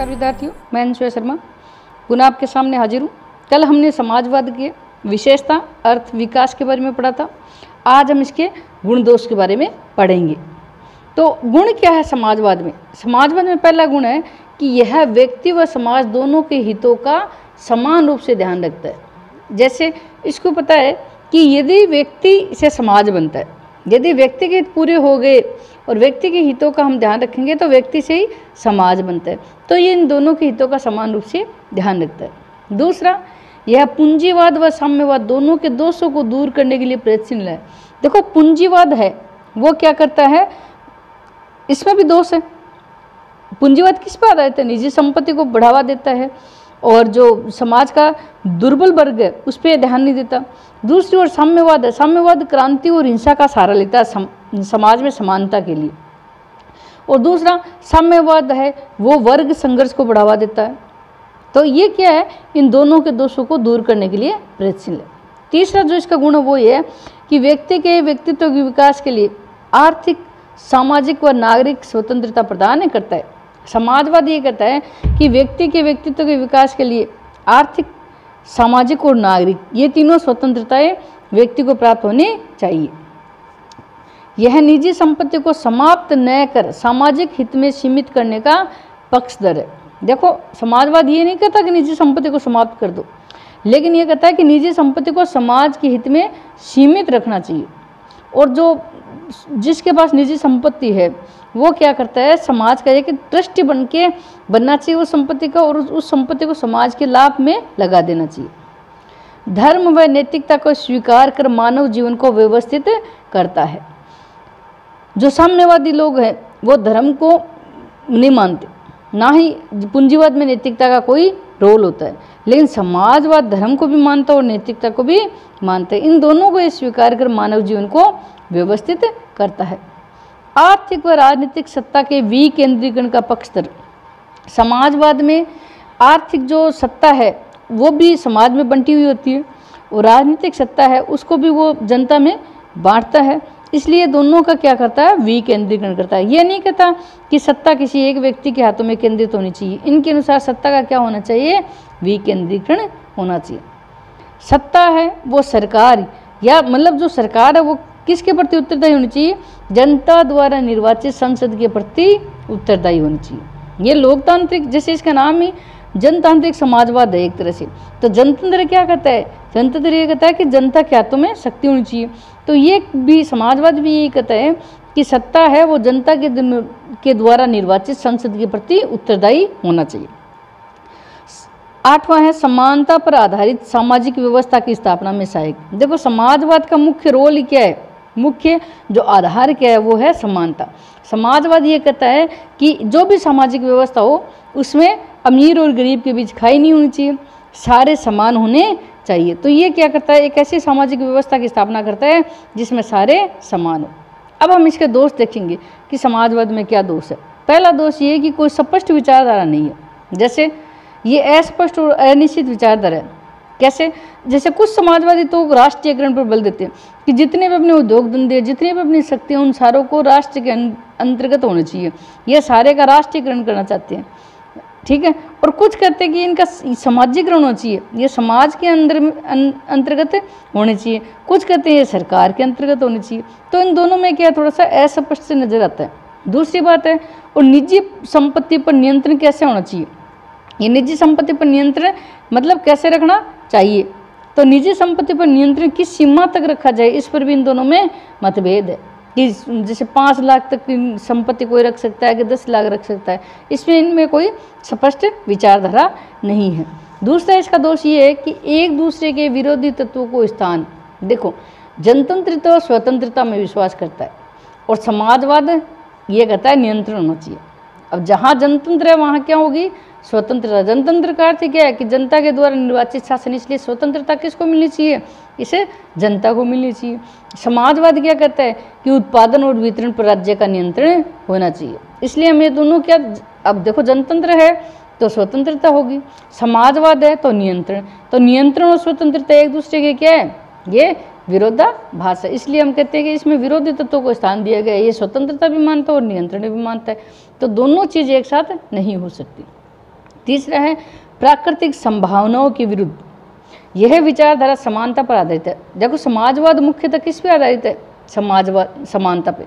नमस्कार विद्यार्थियों, मैं अंशु शर्मा पुनः आपके सामने हाजिर हूँ। कल हमने समाजवाद के विशेषता, अर्थ, विकास के बारे में पढ़ा था। आज हम इसके गुण दोष के बारे में पढ़ेंगे। तो गुण क्या है समाजवाद में? समाजवाद में पहला गुण है कि यह व्यक्ति व समाज दोनों के हितों का समान रूप से ध्यान रखता है। जैसे इसको पता है कि यदि व्यक्ति से समाज बनता है यदि व्यक्ति के हित पूरे हो गए और व्यक्ति के हितों का हम ध्यान रखेंगे तो व्यक्ति से ही समाज बनता है। तो ये इन दोनों के हितों का समान रूप से ध्यान रखता है। दूसरा, यह पूंजीवाद व साम्यवाद दोनों के दोषों को दूर करने के लिए प्रयत्नशील है। देखो, पूंजीवाद है, वो क्या करता है? इसमें भी दोष है। पूंजीवाद किस पर आधारित है? निजी संपत्ति को बढ़ावा देता है। और जो समाज का दुर्बल वर्ग है उस पर ध्यान नहीं देता। दूसरी ओर साम्यवाद है। साम्यवाद क्रांति और हिंसा का सहारा लेता है सम, समाज में समानता के लिए। और दूसरा साम्यवाद है वो वर्ग संघर्ष को बढ़ावा देता है। तो ये क्या है? इन दोनों के दोषों को दूर करने के लिए प्रयत्नशील है। तीसरा जो इसका गुण है वो ये है कि व्यक्ति के व्यक्तित्व के विकास के लिए आर्थिक सामाजिक व नागरिक स्वतंत्रता प्रदान करता है। समाजवाद ये कहता है कि व्यक्ति के व्यक्तित्व के विकास के लिए आर्थिक, सामाजिक और नागरिक, ये तीनों स्वतंत्रताएँ व्यक्ति को प्राप्त होनी चाहिए। यह निजी संपत्ति को समाप्त न कर सामाजिक हित में सीमित करने का पक्षधर है। देखो, समाजवाद ये नहीं कहता कि निजी संपत्ति को समाप्त कर दो, लेकिन ये कहता है कि निजी संपत्ति को समाज के हित में सीमित रखना चाहिए। और जो जिसके पास निजी संपत्ति है, वो क्या करता है? समाज का एक ट्रस्ट बन के बनना चाहिए उस संपत्ति का और उस संपत्ति को समाज के लाभ में लगा देना चाहिए। धर्म व नैतिकता को स्वीकार कर मानव जीवन को व्यवस्थित करता है। जो साम्यवादी लोग हैं, वो धर्म को नहीं मानते। ना ही पूंजीवाद में नैतिकता का कोई रोल होता है, लेकिन समाजवाद धर्म को भी मानता है और नैतिकता को भी मानता है। इन दोनों को स्वीकार कर मानव जीवन को व्यवस्थित करता है। आर्थिक व राजनीतिक सत्ता के विकेंद्रीकरण का पक्षधर। समाजवाद में आर्थिक जो सत्ता है, वो भी समाज में बंटी हुई होती है। और राजनीतिक सत्ता है, उसको भी वो जनता में बांटता है। इसलिए दोनों का क्या करता है? विकेंद्रीकरण करता है। ये नहीं कहता कि सत्ता किसी एक व्यक्ति के हाथों में केंद्रित होनी चाहिए। इनके अनुसार सत्ता का क्या होना चाहिए? विकेंद्रीकरण होना चाहिए। सत्ता है, वो सरकार या मतलब जो सरकार है, वो किसके प्रति उत्तरदायी होनी चाहिए? जनता द्वारा निर्वाचित संसद के प्रति उत्तरदायी होनी चाहिए। ये लोकतांत्रिक, जैसे इसका नाम ही, जनतांत्रिक समाजवाद है एक तरह से। तो जनतंत्र क्या कहता है? जनतंत्र ये कहता है कि जनता के हाथों में शक्ति होनी चाहिए। तो ये भी समाजवाद भी यही कहता है कि सत्ता है, वो जनता के के द्वारा निर्वाचित संसद के प्रति उत्तरदायी होना चाहिए। आठवां है, समानता पर आधारित सामाजिक व्यवस्था की स्थापना में सहायक। देखो, समाजवाद का मुख्य रोल क्या है? मुख्य जो आधार क्या है, वो है समानता। समाजवाद ये कहता है कि जो भी सामाजिक व्यवस्था हो, उसमें अमीर और गरीब के बीच खाई नहीं होनी चाहिए, सारे समान होने चाहिए। तो ये क्या करता है, एक ऐसी सामाजिक व्यवस्था की स्थापना करता है, जिसमें सारे समान हो। अब हम इसके दोष देखेंगे कि समाजवाद में क्या दोष है। पहला दोष ये है कि कोई स्पष्ट विचारधारा नहीं है। जैसे ये अस्पष्ट और अनिश्चित विचारधारा है। कैसे, जैसे कुछ समाजवादी तो राष्ट्रीयकरण पर बल देते हैं कि जितने भी अपने उद्योग धंधे, जितने भी अपनी शक्तियाँ उन सारों को राष्ट्र के अंतर्गत होना चाहिए। यह सारे का राष्ट्रीयकरण करना चाहते हैं। ठीक है? और कुछ कहते हैं कि इनका सामाजिकरण होना चाहिए। ये समाज के अंदर अंतर्गत होने चाहिए। कुछ कहते हैं ये सरकार के अंतर्गत होने चाहिए। तो इन दोनों में क्या थोड़ा सा अस्पष्ट नज़र आता है। दूसरी बात है, और निजी संपत्ति पर नियंत्रण कैसे होना चाहिए? ये निजी संपत्ति पर नियंत्रण मतलब कैसे रखना चाहिए? तो निजी संपत्ति पर नियंत्रण किस सीमा तक रखा जाए, इस पर भी इन दोनों में मतभेद है। कि जैसे पाँच लाख तक की संपत्ति कोई रख सकता है कि दस लाख रख सकता है, इसमें इनमें कोई स्पष्ट विचारधारा नहीं है। दूसरा इसका दोष ये है कि एक दूसरे के विरोधी तत्वों को स्थान, देखो, जनतंत्रता और स्वतंत्रता में विश्वास करता है, और समाजवाद, ये कहता है नियंत्रण होना चाहिए। अब जहाँ जनतंत्र है, वहाँ क्या होगी? स्वतंत्रता। जनतंत्र का अर्थ क्या है कि जनता के द्वारा निर्वाचित शासन, इसलिए स्वतंत्रता किसको मिलनी चाहिए? इसे जनता को मिलनी चाहिए। समाजवाद क्या कहता है कि उत्पादन और वितरण पर राज्य का नियंत्रण होना चाहिए। इसलिए हम ये दोनों क्या, अब देखो जनतंत्र है तो स्वतंत्रता होगी। समाजवाद है तो नियंत्रण। तो नियंत्रण और स्वतंत्रता एक दूसरे के क्या है? ये विरोधाभास है। इसलिए हम कहते हैं कि इसमें विरोधी तत्वों को स्थान दिया गया ये स्वतंत्रता भी मानता है और नियंत्रण भी मानता है। तो दोनों चीज़ एक साथ नहीं हो सकती। तीसरा है, प्राकृतिक संभावनाओं के विरुद्ध। यह विचारधारा समानता पर आधारित है। देखो, समाजवाद मुख्यतः किस पे आधारित है? समाजवाद, समानता पे।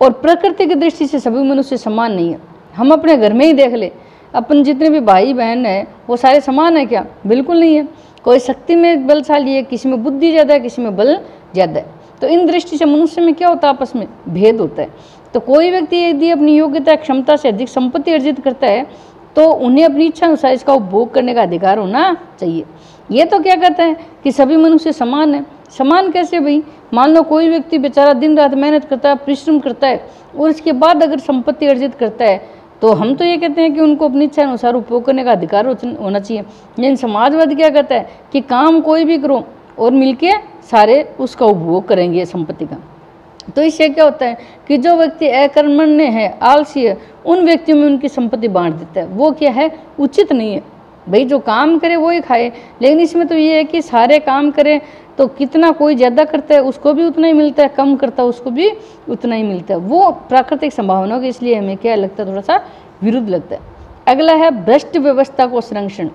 और प्रकृति की दृष्टि से सभी मनुष्य समान नहीं है। हम अपने घर में ही देख ले, अपन जितने भी भाई बहन हैं, वो सारे समान है क्या? बिल्कुल नहीं है। कोई शक्ति में बलशाली है, किसी में बुद्धि ज़्यादा है, किसी में बल ज़्यादा है। तो इन दृष्टि से मनुष्य में क्या होता है? आपस में भेद होता है। तो कोई व्यक्ति यदि अपनी योग्यता, क्षमता से अधिक संपत्ति अर्जित करता है तो उन्हें अपनी इच्छा अनुसार इसका उपभोग करने का अधिकार होना चाहिए। ये तो क्या कहते हैं कि सभी मनुष्य समान है। समान कैसे भाई? मान लो कोई व्यक्ति बेचारा दिन रात मेहनत करता है, परिश्रम करता है और इसके बाद अगर संपत्ति अर्जित करता है तो हम तो ये कहते हैं कि उनको अपनी इच्छा अनुसार उपयोग करने का अधिकार होना चाहिए। लेकिन समाजवाद क्या कहता है कि काम कोई भी करो और मिलके सारे उसका उपभोग करेंगे संपत्ति का। तो इससे क्या होता है कि जो व्यक्ति अकर्मण्य है, आलसी है, उन व्यक्तियों में उनकी संपत्ति बांट देता है। वो क्या है? उचित नहीं है। भाई, जो काम करे वो ही खाए। लेकिन इसमें तो ये है कि सारे काम करें तो कितना कोई ज़्यादा करता है, उसको भी उतना ही मिलता है। कम करता है, उसको भी उतना ही मिलता है। वो प्राकृतिक संभावनाओं के इसलिए हमें क्या लगता है? थोड़ा सा विरुद्ध लगता है। अगला है भ्रष्ट व्यवस्था को संरक्षण।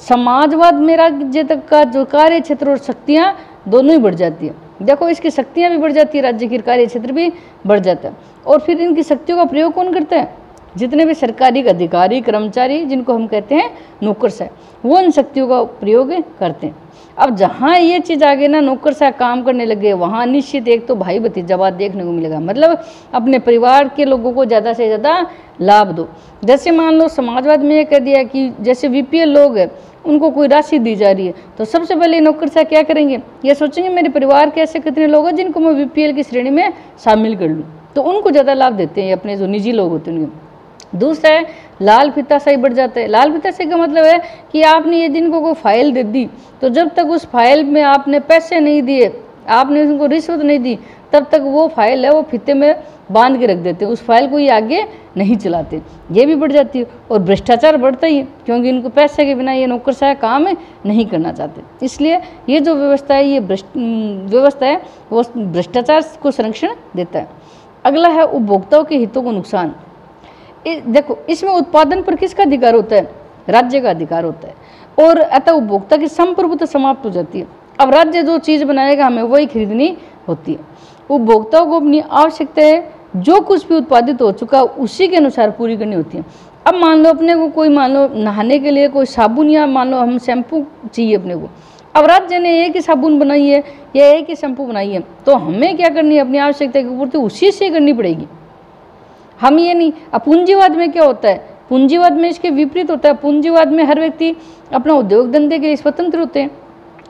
समाजवाद में राज्य तक का जो कार्य, क्षेत्र और शक्तियाँ दोनों ही बढ़ जाती है। देखो, इसकी शक्तियाँ भी बढ़ जाती है, राज्य की कार्य क्षेत्र भी बढ़ जाता है। और फिर इनकी शक्तियों का प्रयोग कौन करता है? जितने भी सरकारी अधिकारी, कर्मचारी, जिनको हम कहते हैं, नौकर नौकरशाह वो इन शक्तियों का प्रयोग करते हैं। अब जहाँ ये चीज़ आगे ना नौकर सा काम करने लगे, वहाँ निश्चित एक तो भाई भतीजावाद देखने को मिलेगा। मतलब अपने परिवार के लोगों को ज़्यादा से ज़्यादा लाभ दो। जैसे मान लो, समाजवाद में ये कह दिया कि जैसे वीपीएल लोग उनको कोई राशि दी जा रही है। तो सबसे पहले नौकर साहब क्या करेंगे? ये सोचेंगे, मेरे परिवार के ऐसे कितने लोग हैं जिनको मैं वीपीएल की श्रेणी में शामिल कर लूँ। तो उनको ज़्यादा लाभ देते हैं अपने जो निजी लोग होते हैं उनके। दूसरा है, लाल फिता सही बढ़ जाता है। लाल सही का मतलब है कि आपने ये जिनको कोई फ़ाइल दे दी तो जब तक उस फ़ाइल में आपने पैसे नहीं दिए आपने उनको रिश्वत नहीं दी, तब तक वो फ़ाइल है, वो फीते में बाँध के रख देते हैं। उस फ़ाइल को ये आगे नहीं चलाते। ये भी बढ़ जाती है और भ्रष्टाचार बढ़ता ही है, क्योंकि इनको पैसे के बिना ये नौकरशाह काम नहीं करना चाहते। इसलिए ये जो व्यवस्था है, ये व्यवस्था है, वो भ्रष्टाचार को संरक्षण देता है। अगला है उपभोक्ताओं के हितों को नुकसान। देखो, इसमें उत्पादन पर किसका अधिकार होता है? राज्य का अधिकार होता है। और अतः उपभोक्ता की संप्रभुता समाप्त हो जाती है। अब राज्य जो चीज़ बनाएगा हमें वही खरीदनी होती है। उपभोक्ताओं को अपनी आवश्यकता है, जो कुछ भी उत्पादित हो चुका उसी के अनुसार पूरी करनी होती है। अब मान लो अपने को कोई मान लो नहाने के लिए कोई साबुन या मान लो हम शैम्पू चाहिए अपने को। अब राज्य ने एक ही साबुन बनाई है, या एक ही शैम्पू बनाई है तो हमें क्या करनी है? अपनी आवश्यकता की पूर्ति उसी से करनी पड़ेगी। हम ये नहीं, अब पूंजीवाद में क्या होता है? पूंजीवाद में इसके विपरीत होता है। पूंजीवाद में हर व्यक्ति अपना उद्योग धंधे के लिए स्वतंत्र होते हैं।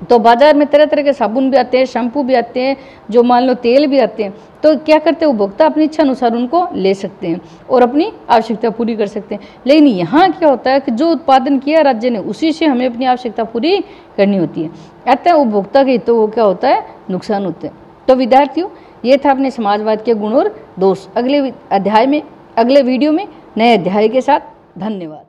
तो बाज़ार में तरह तरह के साबुन भी आते हैं, शैम्पू भी आते हैं, जो मान लो तेल भी आते हैं तो क्या करते हैं, उपभोक्ता अपनी इच्छा अनुसार उनको ले सकते हैं और अपनी आवश्यकता पूरी कर सकते हैं। लेकिन यहाँ क्या होता है कि जो उत्पादन किया राज्य ने, उसी से हमें अपनी आवश्यकता पूरी करनी होती है। अतः उपभोक्ता के तो वो क्या होता है, नुकसान होते हैं। तो विद्यार्थियों, ये था अपने समाजवाद के गुण और दोष। अगले अध्याय में, अगले वीडियो में, नए अध्याय के साथ। धन्यवाद।